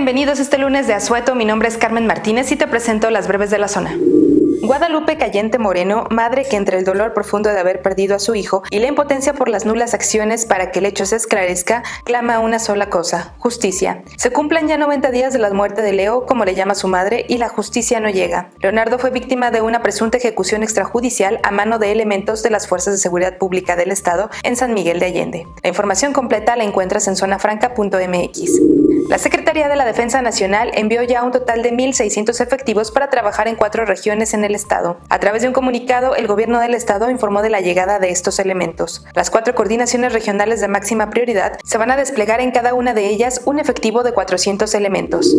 Bienvenidos este lunes de Asueto. Mi nombre es Carmen Martínez y te presento las breves de la zona. Guadalupe Cayente Moreno, madre que entre el dolor profundo de haber perdido a su hijo y la impotencia por las nulas acciones para que el hecho se esclarezca, clama una sola cosa, justicia. Se cumplen ya 90 días de la muerte de Leo, como le llama su madre, y la justicia no llega. Leonardo fue víctima de una presunta ejecución extrajudicial a mano de elementos de las Fuerzas de Seguridad Pública del Estado en San Miguel de Allende. La información completa la encuentras en zonafranca.mx. La Secretaría de la Defensa Nacional envió ya un total de 1.600 efectivos para trabajar en cuatro regiones en el Estado. A través de un comunicado, el gobierno del Estado informó de la llegada de estos elementos. Las cuatro coordinaciones regionales de máxima prioridad se van a desplegar en cada una de ellas un efectivo de 400 elementos.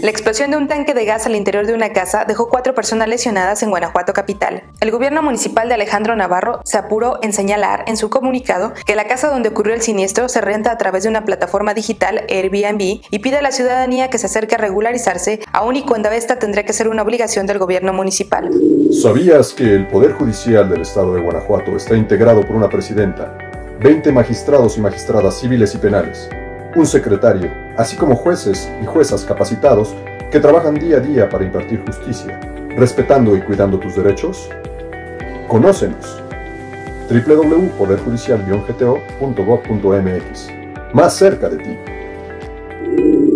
La explosión de un tanque de gas al interior de una casa dejó cuatro personas lesionadas en Guanajuato capital. El gobierno municipal de Alejandro Navarro se apuró en señalar en su comunicado que la casa donde ocurrió el siniestro se renta a través de una plataforma digital Airbnb y pide a la ciudadanía que se acerque a regularizarse, aun y cuando esta tendría que ser una obligación del gobierno municipal. ¿Sabías que el Poder Judicial del Estado de Guanajuato está integrado por una presidenta, 20 magistrados y magistradas civiles y penales, un secretario, así como jueces y juezas capacitados que trabajan día a día para impartir justicia, respetando y cuidando tus derechos? Conócenos www.poderjudicial-gto.gov.mx Más cerca de ti.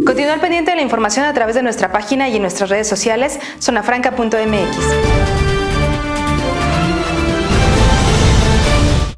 Continúa pendiente de la información a través de nuestra página y en nuestras redes sociales zonafranca.mx.